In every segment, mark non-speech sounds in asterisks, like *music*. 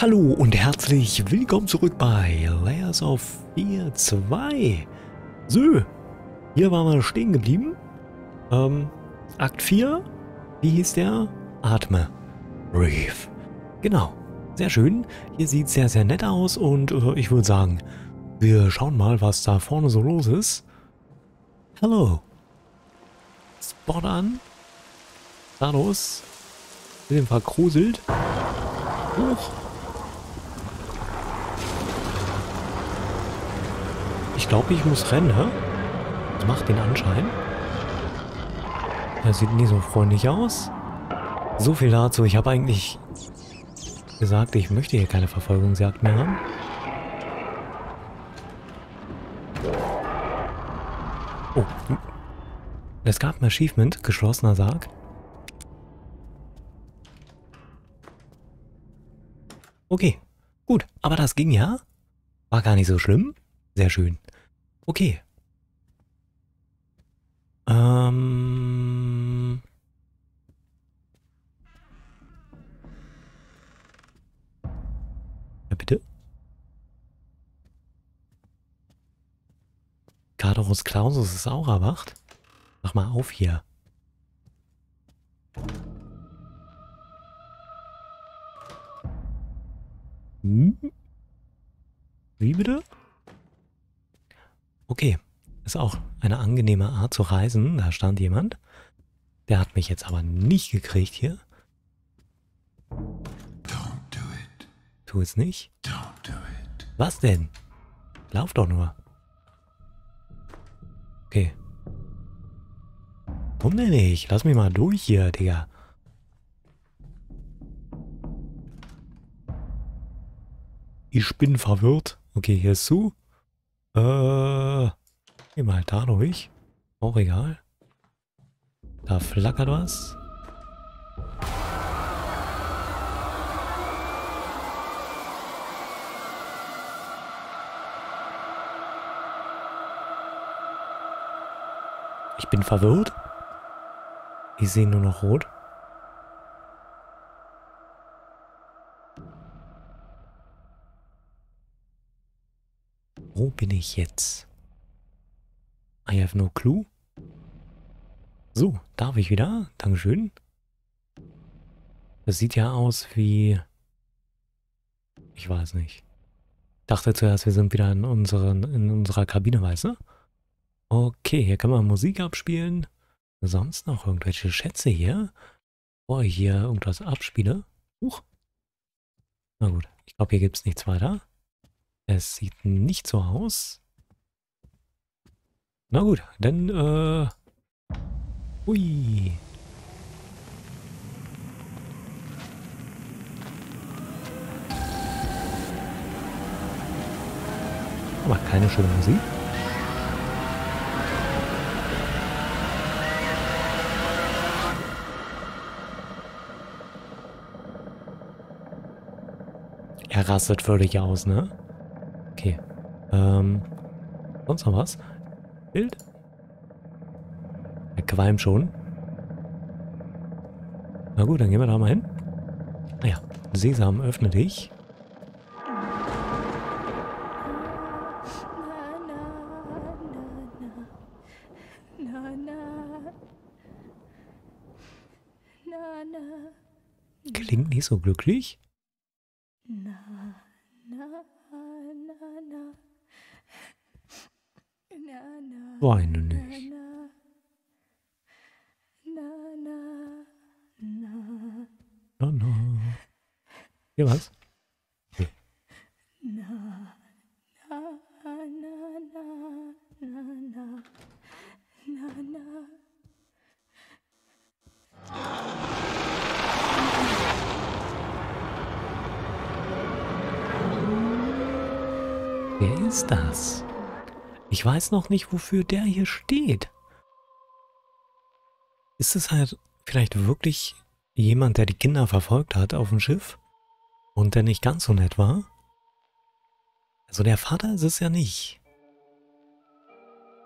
Hallo und herzlich willkommen zurück bei Layers of Fear 2. So, hier waren wir stehen geblieben. Ähm, Akt 4, wie hieß der? Atme. Breathe. Genau, sehr schön. Hier sieht sehr, sehr nett aus und äh, ich würde sagen, wir schauen mal, was da vorne so los ist. Hallo. Spot an. Los. Bisschen verkruselt. Hoch. Ich glaube, ich muss rennen, hä? Das macht den Anschein. Er sieht nie so freundlich aus. So viel dazu. Ich habe eigentlich gesagt, ich möchte hier keine Verfolgungsjagd mehr haben. Oh. Es gab ein Achievement, geschlossener Sarg. Okay, gut. Aber das ging ja. War gar nicht so schlimm. Sehr schön. Okay. Ähm... Ja, bitte? Cardoros Clausus ist auch erwacht. Mach mal auf hier. Hm? Wie bitte? Okay, ist auch eine angenehme Art zu reisen. Da stand jemand. Der hat mich jetzt aber nicht gekriegt hier. Tu es nicht. Was denn? Lauf doch nur. Okay. Warum denn nicht? Lass mich mal durch hier, Digga. Ich bin verwirrt. Okay, hier ist zu. Äh, geh mal da durch. Auch egal. Da flackert was. Ich bin verwirrt. Ich sehe nur noch rot. Bin ich jetzt? I have no clue. So, darf ich wieder? Dankeschön. Das sieht ja aus wie... Ich weiß nicht. Ich dachte zuerst, wir sind wieder in, unseren, in unserer Kabine, weißt du? Okay, hier kann man Musik abspielen. Sonst noch irgendwelche Schätze hier? Bevor ich hier irgendwas abspiele. Huch. Na gut, ich glaube, hier gibt es nichts weiter. Es sieht nicht so aus. Na gut, dann, äh... Ui. Aber keine schöne Musik. Er rastet völlig aus, ne? Ähm, sonst noch was? Bild? Er qualmt schon. Na gut, dann gehen wir da mal hin. Naja, ah Sesam, öffne dich. Klingt nicht so glücklich. Weine nicht. Na, na. Hier was? Okay. Wer ist das? Ich weiß noch nicht, wofür der hier steht. Ist es halt vielleicht wirklich jemand, der die Kinder verfolgt hat auf dem Schiff und der nicht ganz so nett war? Also der Vater ist es ja nicht.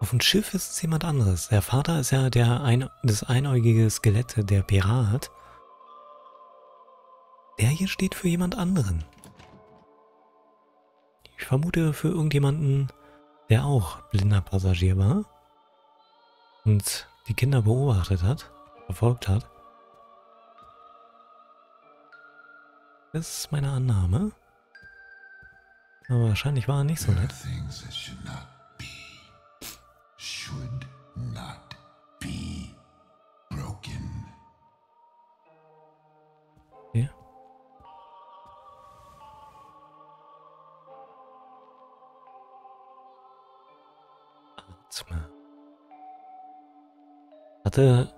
Auf dem Schiff ist es jemand anderes. Der Vater ist ja der ein, das einäugige Skelett, der Pirat. Der hier steht für jemand anderen. vermute für irgendjemanden, der auch blinder Passagier war und die Kinder beobachtet hat, verfolgt hat. Das ist meine Annahme. Aber wahrscheinlich war er nicht so nett. Hatte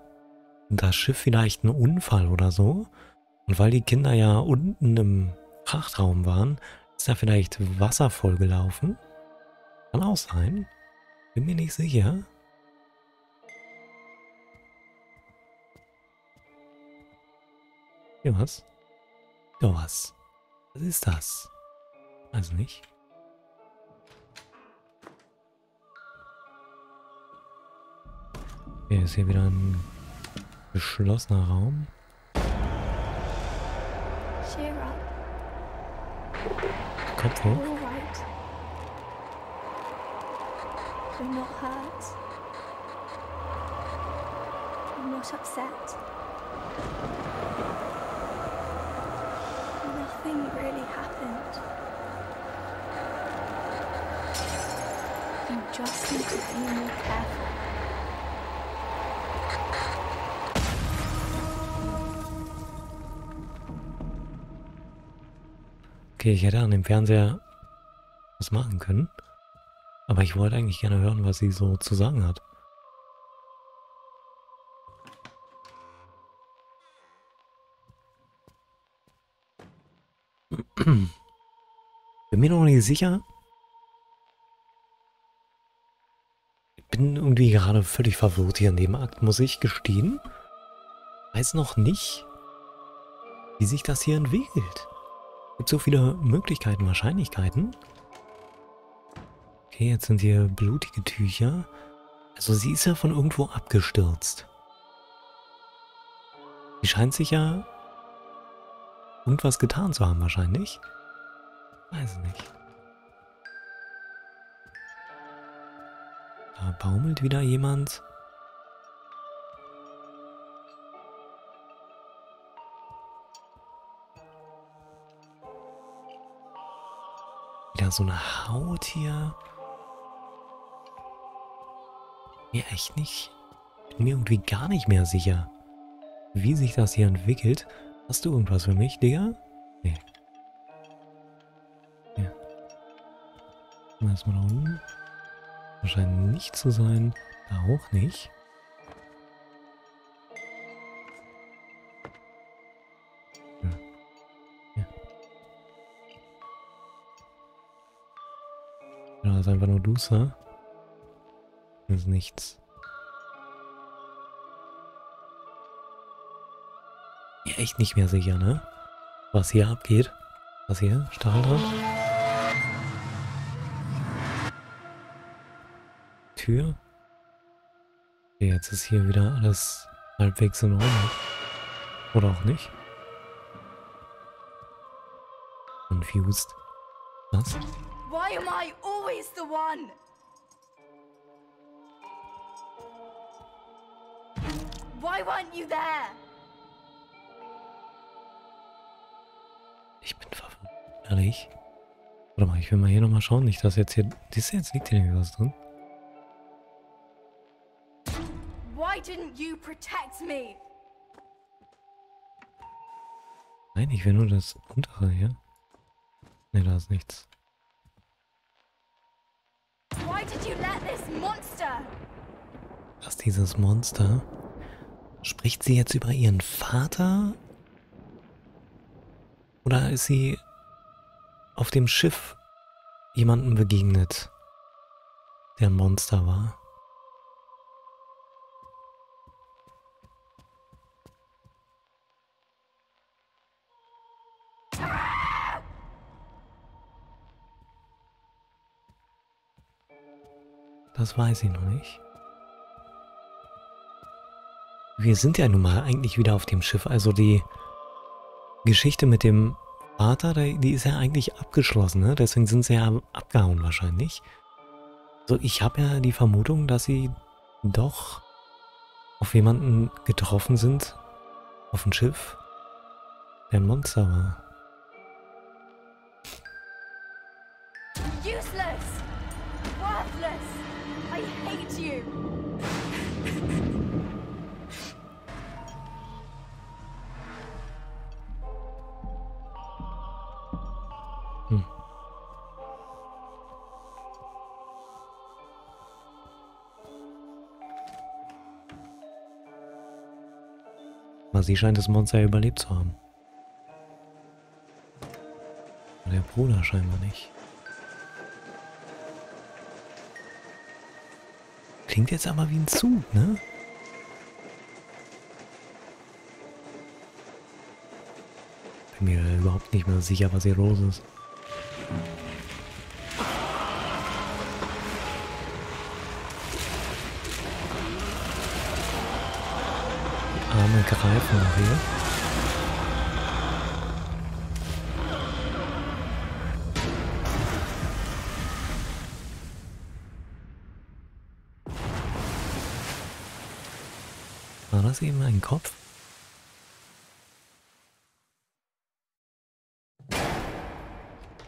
das Schiff vielleicht einen Unfall oder so? Und weil die Kinder ja unten im Frachtraum waren, ist da vielleicht Wasser vollgelaufen? Kann auch sein. Bin mir nicht sicher. Hier was? Ja was. Was ist das? Also nicht. Hier ist hier wieder ein geschlossener Raum. Kopf hoch. You're not hurt. You're not upset. Nothing really happened. You just need to be more careful. Okay, ich hätte an dem Fernseher was machen können. Aber ich wollte eigentlich gerne hören, was sie so zu sagen hat. *clears throat* Bin mir noch nicht sicher. Ich bin irgendwie gerade völlig verwirrt hier in dem Akt, muss ich gestehen. Weiß noch nicht, wie sich das hier entwickelt. Gibt so viele Möglichkeiten, Wahrscheinlichkeiten. Okay, jetzt sind hier blutige Tücher. Also sie ist ja von irgendwo abgestürzt. Sie scheint sich ja irgendwas getan zu haben wahrscheinlich. Weiß nicht. Da baumelt wieder jemand. Wieder so eine Haut hier. Mir echt nicht. Bin mir irgendwie gar nicht mehr sicher, wie sich das hier entwickelt. Hast du irgendwas für mich, Digga? Nee. Ja. Erstmal da unten. Scheint nicht zu sein. Da auch nicht. Ist einfach nur Duster. Das ist nichts. Ja, echt nicht mehr sicher, ne? Was hier abgeht. Was hier? Stachel dran? Tür? Okay, jetzt ist hier wieder alles halbwegs in Ordnung. Oder auch nicht. Confused. Was? One? Why weren't you there? Ich bin verwirrt. Ehrlich? Warte mal, ich will mal hier nochmal schauen. Nicht, dass jetzt hier... Das jetzt liegt hier irgendwie was drin. Why didn't you protect me? Nein, ich will nur das untere hier. Ne, da ist nichts. Was dieses Monster? Spricht sie jetzt über ihren Vater? Oder ist sie auf dem Schiff jemandem begegnet, der ein Monster war? Das weiß ich noch nicht. Wir sind ja nun mal eigentlich wieder auf dem Schiff. Also die Geschichte mit dem Vater, die ist ja eigentlich abgeschlossen, ne? Deswegen sind sie ja abgehauen wahrscheinlich. So, ich habe ja die Vermutung, dass sie doch auf jemanden getroffen sind. Auf dem Schiff. Der ein Monster war. Sie scheint das Monster überlebt zu haben. Der Bruder scheinbar nicht. Klingt jetzt aber wie ein Zug, ne? Bin mir überhaupt nicht mehr sicher, was hier los ist. Greifen hier. War das eben ein Kopf?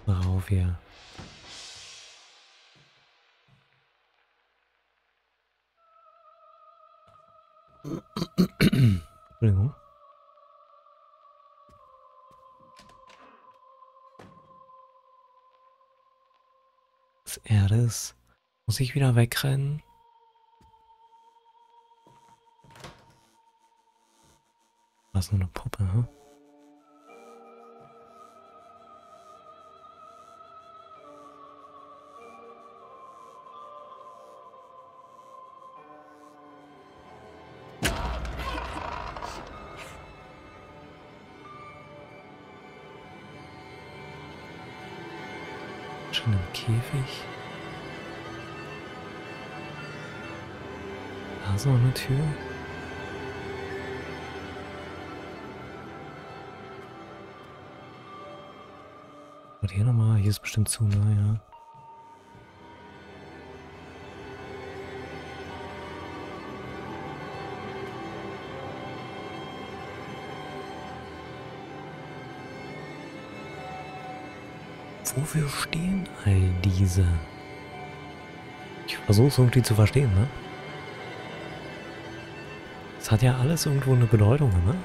Darauf hier. Ist. Muss ich wieder wegrennen? Was nur eine Puppe, hm? Schon im Käfig. Da noch eine Tür. Und hier nochmal, hier ist bestimmt zu, naja. Wofür stehen all diese? Ich versuche es irgendwie zu verstehen, ne? Es hat ja alles irgendwo eine Bedeutung, ne?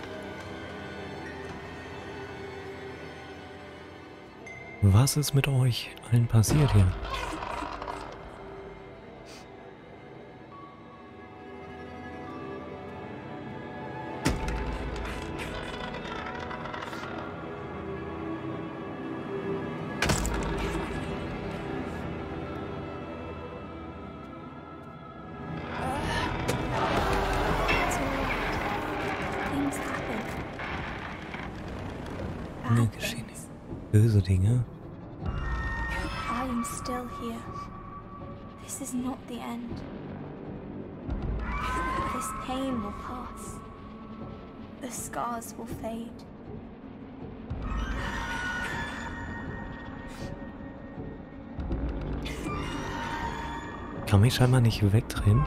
Was ist mit euch allen passiert hier? Böse Dinge. I am still here. This is not the end. This pain will pass. The scars will fade. Kann mich scheinbar nicht wegdrehen.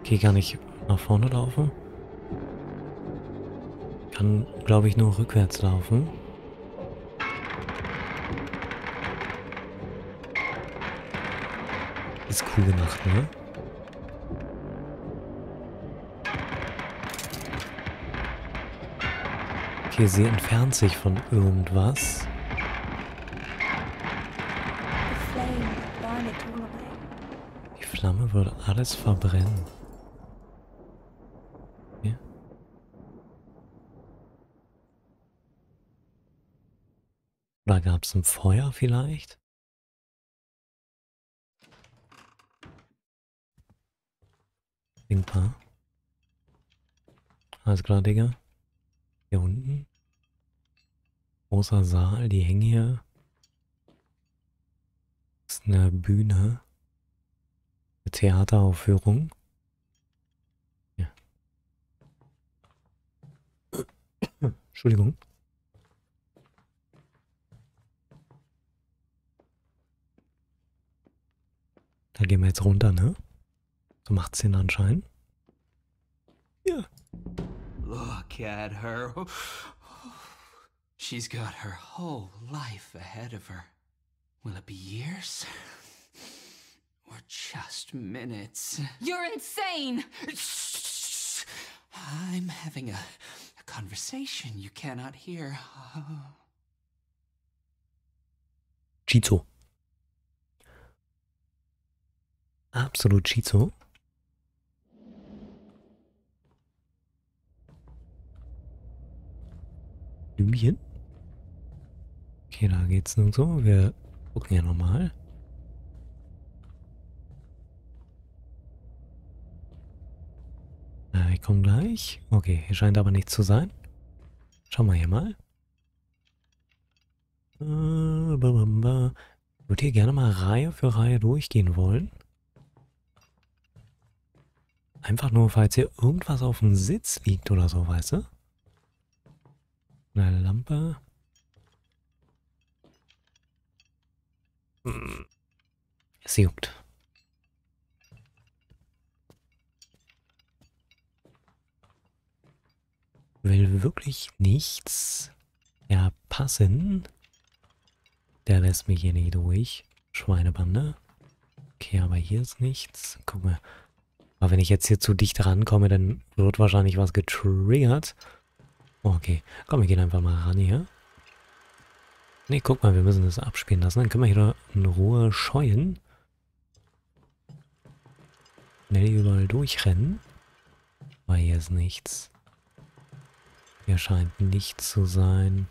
Okay, gar nicht nach vorne laufen. Kann, glaube ich, nur rückwärts laufen. Ist cool gemacht, ne? Okay, sie entfernt sich von irgendwas. Die Flamme würde alles verbrennen. Oder gab es ein Feuer vielleicht? Denkbar. Alles klar, Digga. Hier unten. Großer Saal, die hängen hier. Das ist eine Bühne. Eine Theateraufführung. Ja. *coughs* Entschuldigung. Da gehen wir jetzt runter, ne? So macht's den Anschein. Ja. Look at her. She's got her whole life ahead of her. Will it be years? Or just minutes? You're insane! I'm having a, a conversation you cannot hear. Chizo. Absolut Chizo. Blümchen. Okay, da geht's nun so. Wir gucken ja nochmal. Äh, ich komme gleich. Okay, hier scheint aber nichts zu sein. Schauen wir hier mal. Äh, ich würde hier gerne mal Reihe für Reihe durchgehen wollen. Einfach nur, falls hier irgendwas auf dem Sitz liegt oder so, weißt du? Eine Lampe. Hm. Es juckt. Will wirklich nichts ja, passen. Der lässt mich hier nicht durch. Schweinebande. Okay, aber hier ist nichts. Guck mal. Aber wenn ich jetzt hier zu dicht rankomme, dann wird wahrscheinlich was getriggert. Okay, komm, wir gehen einfach mal ran hier. Ne, guck mal, wir müssen das abspielen lassen. Dann können wir hier in Ruhe scheuen. Schnell überall durchrennen. Weil hier ist nichts. Hier scheint nichts zu sein.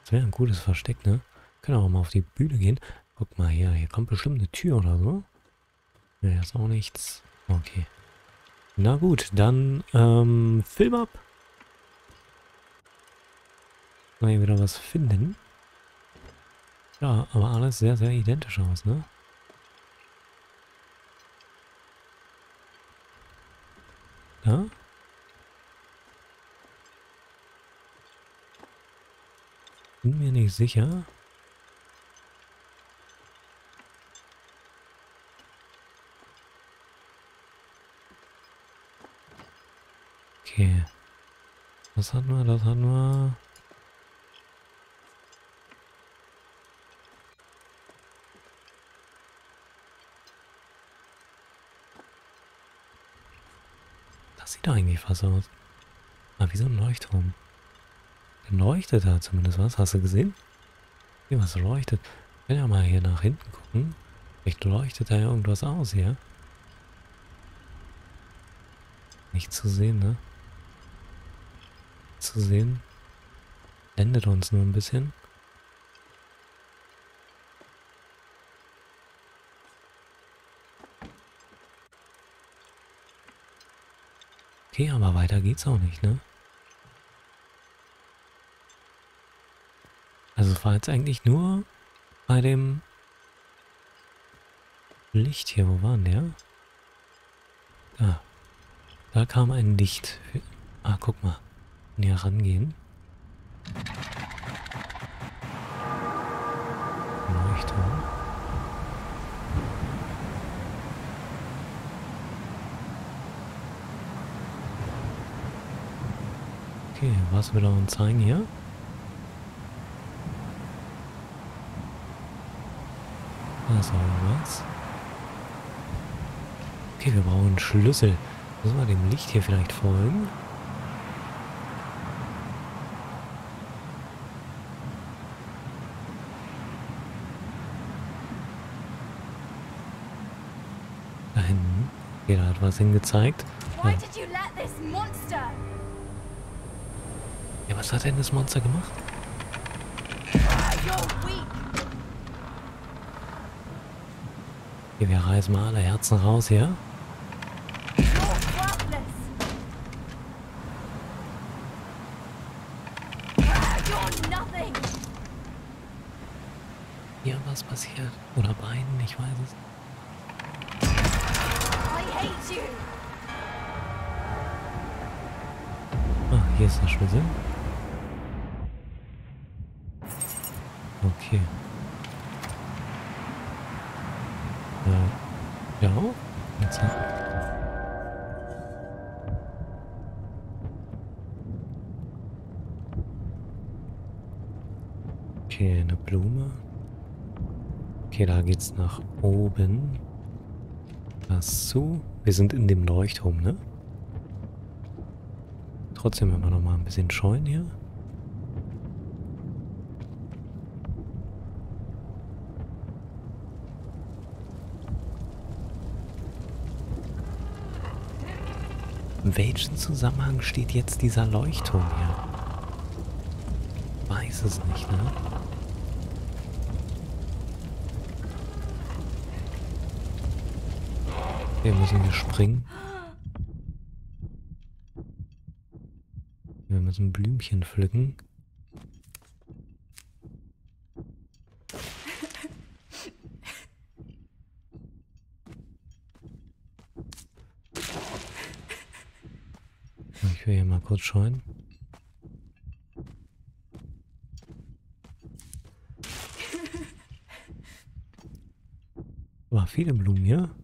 Das wäre ein gutes Versteck, ne? Können auch mal auf die Bühne gehen. Guck mal hier, hier kommt bestimmt eine Tür oder so. Ne, ist auch nichts. Okay. Na gut, dann ähm, Film ab. Mal hier wieder was finden. Ja, aber alles sehr, sehr identisch aus, ne? Ja? Bin mir nicht sicher. Okay. Was hatten wir? Das hatten wir. Das sieht eigentlich was aus. Ah, wie so ein Leuchtturm. Der leuchtet da zumindest was. Hast du gesehen? Hier was leuchtet. Will ja mal hier nach hinten gucken. Vielleicht leuchtet da irgendwas aus hier. Nicht zu sehen, ne? Zu sehen. Endet uns nur ein bisschen. Okay, aber weiter geht's auch nicht, ne? Also war jetzt eigentlich nur bei dem Licht hier. Wo war denn der? Da. Da kam ein Licht. Ah, guck mal. Näher rangehen. Leuchtturm. Okay, was will er uns zeigen hier? Auch was. Okay, wir brauchen einen Schlüssel. Müssen wir dem Licht hier vielleicht folgen? Da da hat was hingezeigt. Monster? Ja, was hat denn das Monster gemacht? Okay, wir reißen mal alle Herzen raus hier. Hier was passiert. Oder beiden, ich weiß es. I Gdzie jest nasz rozum? Okay. Ja. Ja? Jetzt. Okay, eine Blume. Okay, da geht's nach oben. Was zu? Wir sind in dem Leuchtturm, ne? Trotzdem immer noch mal ein bisschen scheuen hier. In welchem Zusammenhang steht jetzt dieser Leuchtturm hier? Weiß es nicht, ne? Hier müssen wir springen. Wir müssen Blümchen pflücken. Ich will hier mal kurz scheuen. War viele Blumen hier.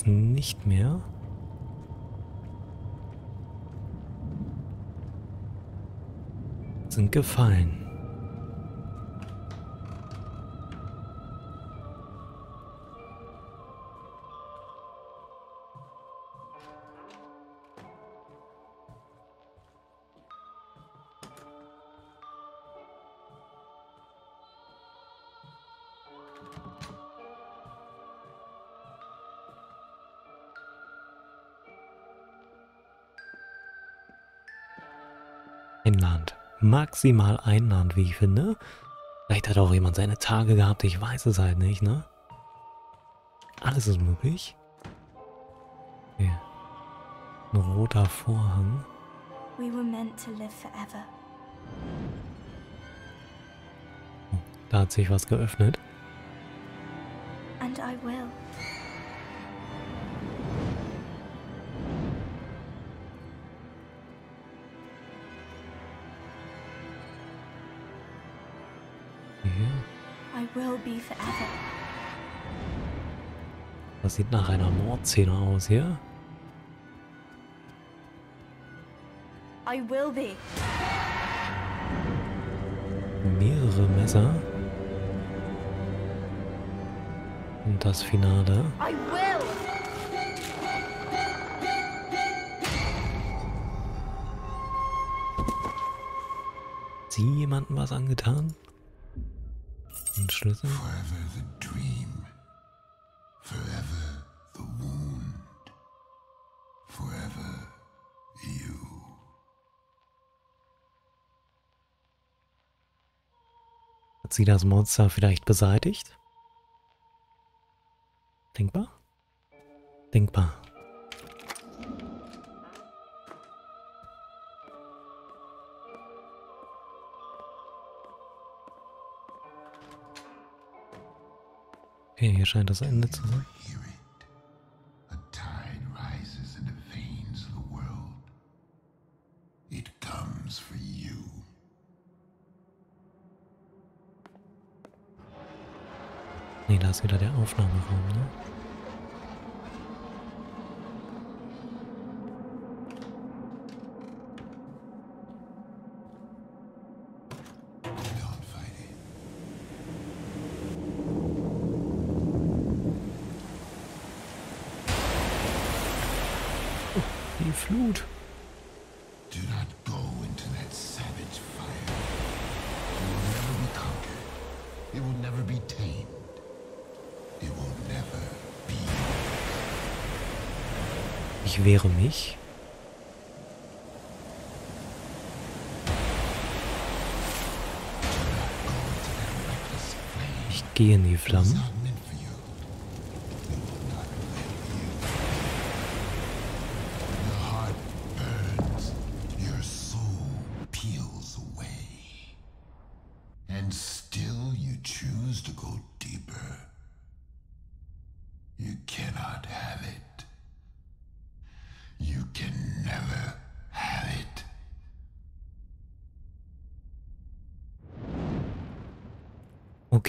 Geht's nicht mehr. Sind gefallen. Ein Land. Maximal ein Land, wie ich finde. Vielleicht hat auch jemand seine Tage gehabt, ich weiß es halt nicht, ne? Alles ist möglich. Okay. Ein roter Vorhang. We were meant to live forever. Oh, da hat sich was geöffnet. And I will. Das sieht nach einer Mordszene aus hier. I will be. Mehrere Messer. Und das Finale. I will. Sie jemandem was angetan? Schlüssel? Forever the dream. Forever the wound. Forever you. Hat sie das Monster vielleicht beseitigt? Denkbar? Denkbar. Okay, hier scheint das Ende zu sein. Hear it. A tide rises in the veins of the world. It comes for you. Nee, da ist wieder der Aufnahmeraum, ne? Ich wehre mich. Ich gehe in die Flammen. You cannot have.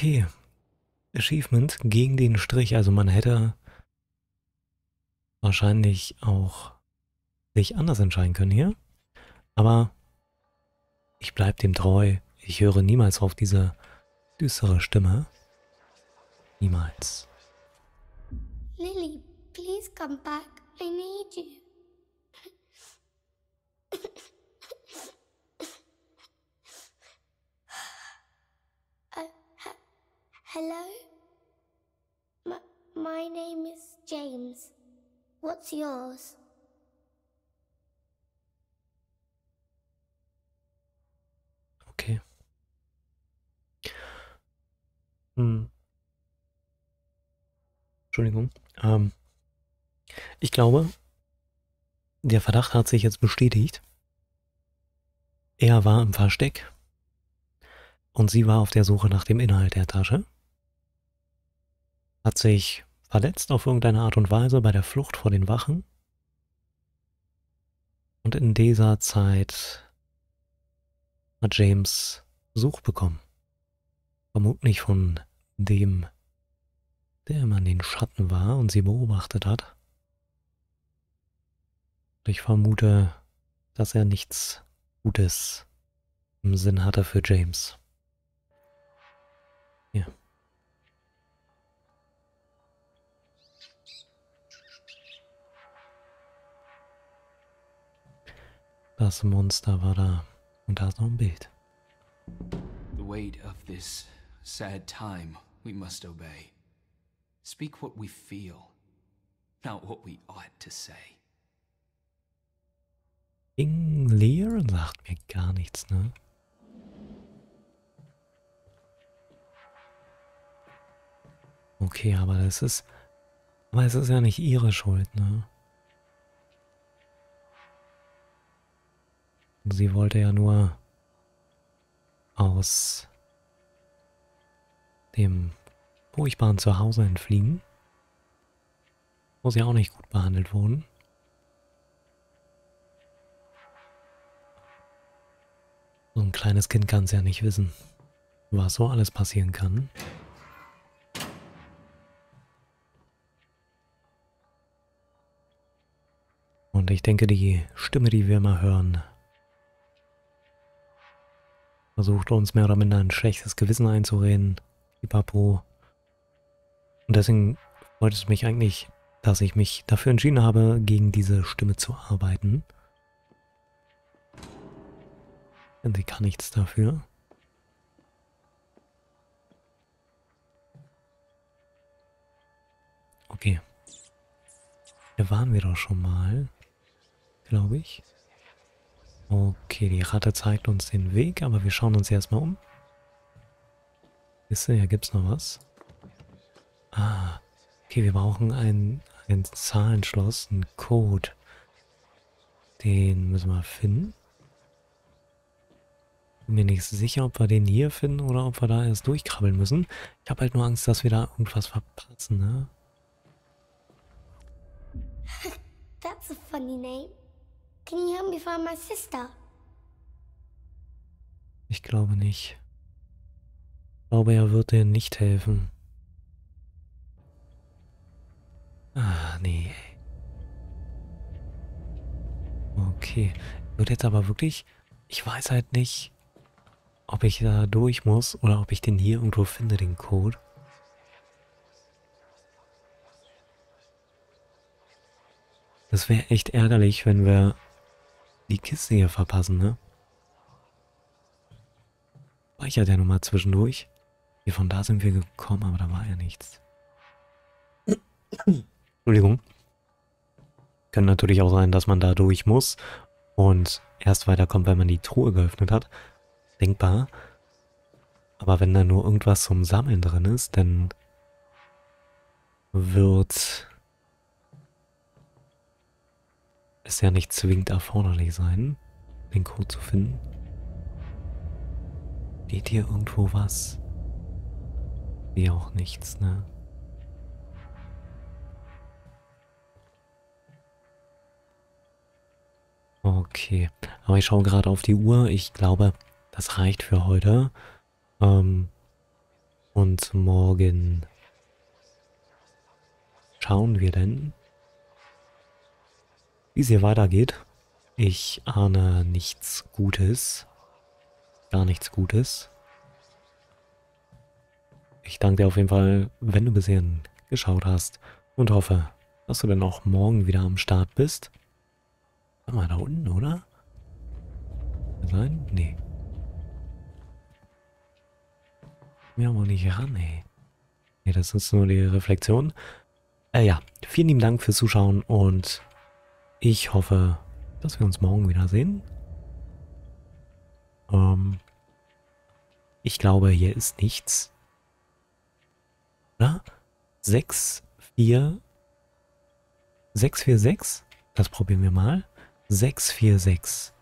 Okay. Achievement gegen den Strich. Also man hätte wahrscheinlich auch sich anders entscheiden können hier. Aber ich bleibe dem treu. Ich höre niemals auf diese düstere Stimme. Niemals. Lily, please come back. I need you. *laughs* hello? My, my name is James. What's yours? Okay. Hm. Entschuldigung. Ähm, ich glaube, der Verdacht hat sich jetzt bestätigt. Er war im Versteck und sie war auf der Suche nach dem Inhalt der Tasche. Hat sich verletzt auf irgendeine Art und Weise bei der Flucht vor den Wachen. Und in dieser Zeit hat James Besuch bekommen. Vermutlich von dem, der immer in den Schatten war und sie beobachtet hat. Ich vermute, dass er nichts Gutes im Sinn hatte für James. Das Monster war da und da ist noch ein Bild. The weight of this sad time we must obey. Speak what we feel, not what we ought to say. King Lear sagt mir gar nichts, ne? Okay, aber das ist. Aber es ist ja nicht ihre Schuld, ne? Sie wollte ja nur aus dem furchtbaren Zuhause entfliehen, wo sie auch nicht gut behandelt wurden. So ein kleines Kind kann es ja nicht wissen, was so alles passieren kann. Und ich denke, die Stimme, die wir immer hören, versucht uns mehr oder minder ein schlechtes Gewissen einzureden. Pipapo. Und deswegen freut es mich eigentlich, dass ich mich dafür entschieden habe, gegen diese Stimme zu arbeiten. Denn sie kann nichts dafür. Okay. Hier waren wir doch schon mal, glaube ich. Okay, die Ratte zeigt uns den Weg, aber wir schauen uns erstmal um. Wisst ihr, hier gibt's noch was. Ah, okay, wir brauchen ein, ein Zahlenschloss, einen Code. Den müssen wir finden. Bin mir nicht sicher, ob wir den hier finden oder ob wir da erst durchkrabbeln müssen. Ich habe halt nur Angst, dass wir da irgendwas verpassen, ne? *laughs* That's a funny name. Can you help me find my sister? Ich glaube nicht. Ich glaube, er wird dir nicht helfen. Ah, nee. Okay. Wird jetzt aber wirklich... Ich weiß halt nicht, ob ich da durch muss oder ob ich den hier irgendwo finde, den Code. Das wäre echt ärgerlich, wenn wir die Kiste hier verpassen, ne? Speichert ja nochmal zwischendurch. Hier von da sind wir gekommen, aber da war ja nichts. Entschuldigung. Kann natürlich auch sein, dass man da durch muss und erst weiterkommt, wenn man die Truhe geöffnet hat. Denkbar. Aber wenn da nur irgendwas zum Sammeln drin ist, dann wird es ja nicht zwingend erforderlich sein, den Code zu finden. Steht hier irgendwo was? Wie auch nichts, ne? Okay, aber ich schaue gerade auf die Uhr. Ich glaube, das reicht für heute. Ähm, und morgen schauen wir denn, wie es hier weitergeht. Ich ahne nichts Gutes. Gar nichts Gutes. Ich danke dir auf jeden Fall, wenn du bis hierhin geschaut hast und hoffe, dass du dann auch morgen wieder am Start bist. Warte mal, da unten, oder? Nein? Nee. Wir haben auch nicht ran, ey. Nee, das ist nur die Reflexion. Äh, ja, vielen lieben Dank fürs Zuschauen und ich hoffe, dass wir uns morgen wiedersehen. Ähm, ich glaube, hier ist nichts. Oder? 6, 4, 6, 4, 6. Das probieren wir mal. 6, 4, 6.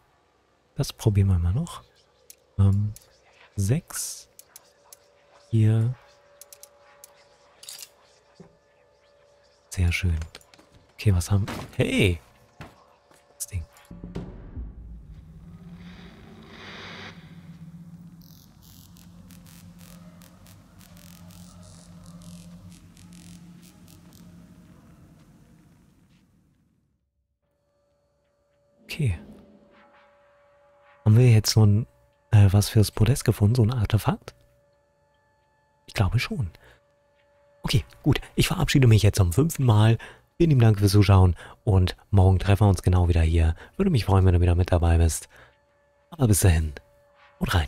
Das probieren wir mal noch. Ähm, 6, 4. Sehr schön. Okay, was haben... Hey! Okay. Haben wir jetzt so ein, äh, was fürs Podest gefunden, so ein Artefakt? Ich glaube schon. Okay, gut. Ich verabschiede mich jetzt zum fünften Mal. Vielen lieben Dank fürs Zuschauen und morgen treffen wir uns genau wieder hier. Würde mich freuen, wenn du wieder mit dabei bist. Aber bis dahin und rein.